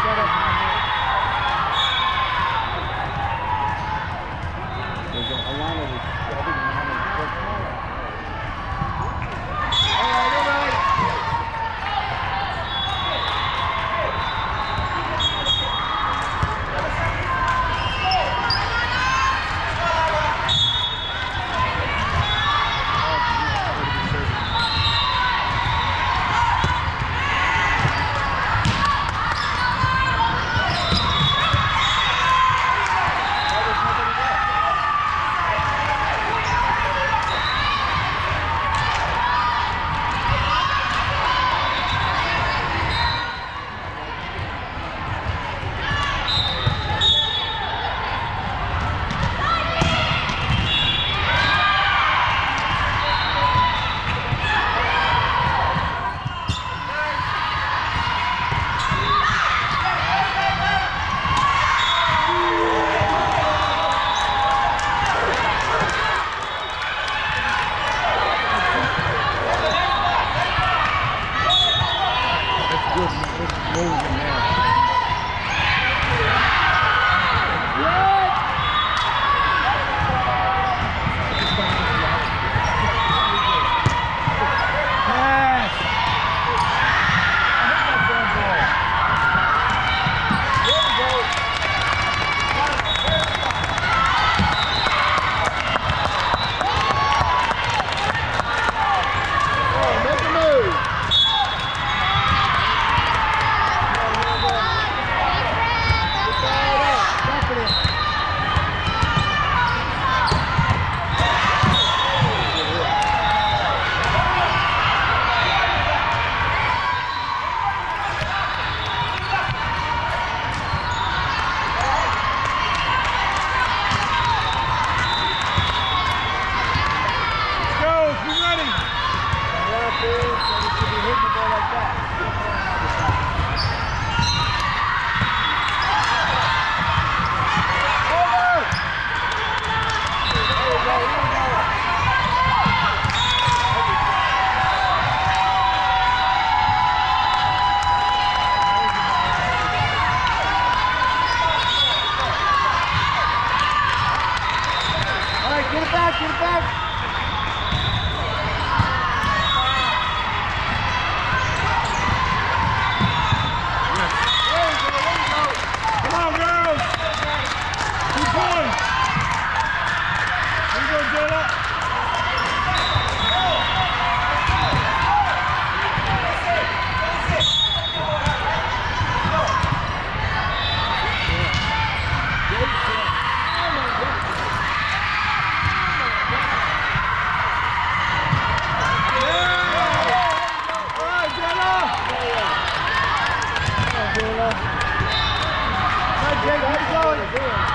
set up Oh, yeah.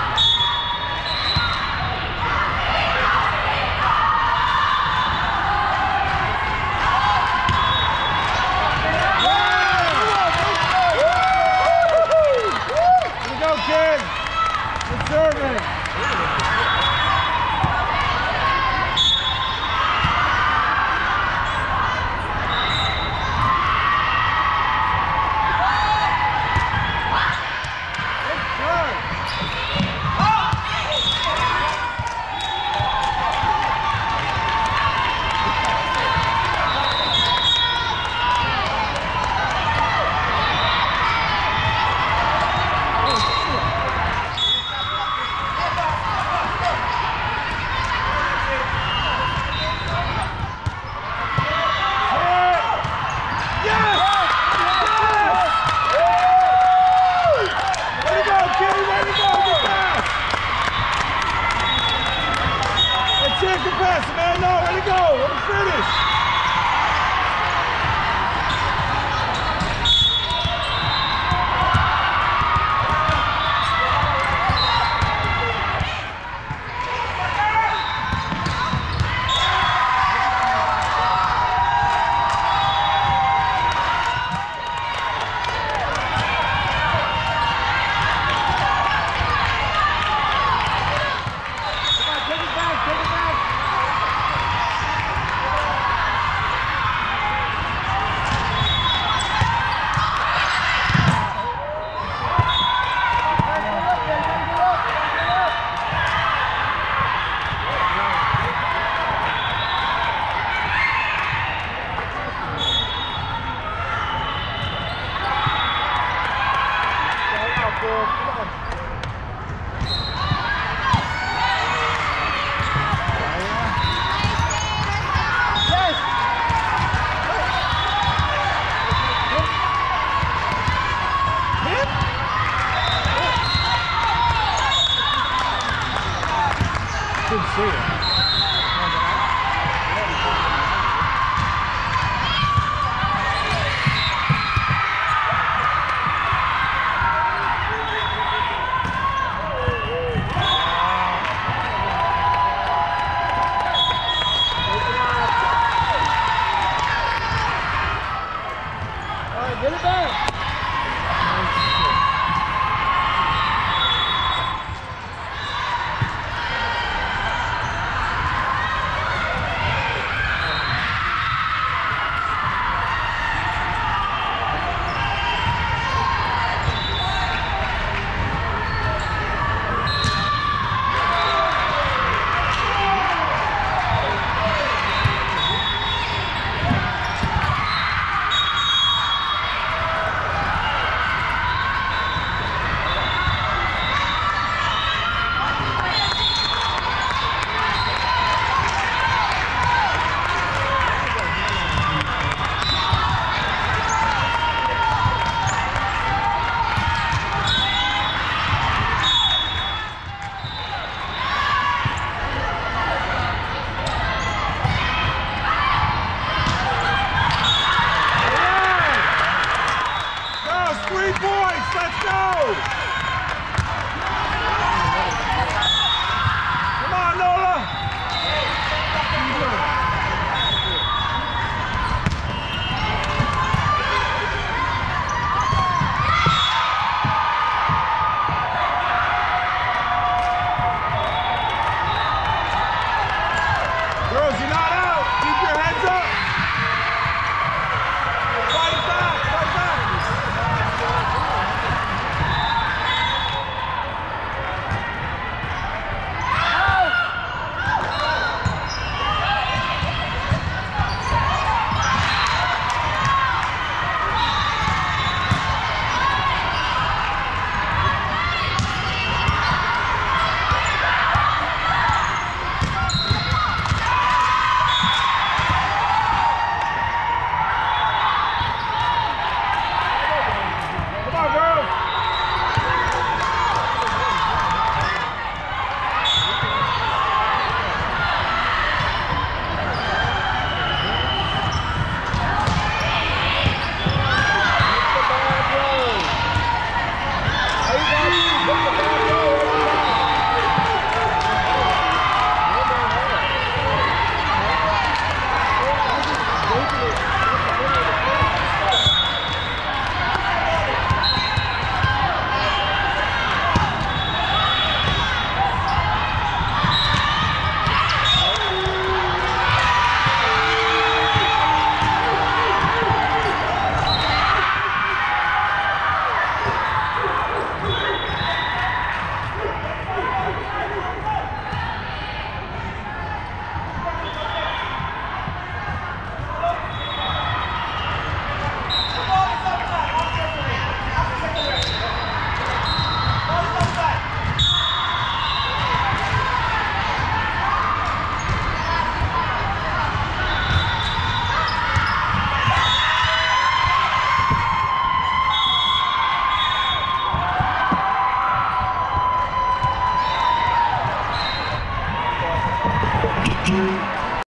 see it.